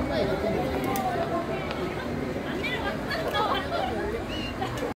る前に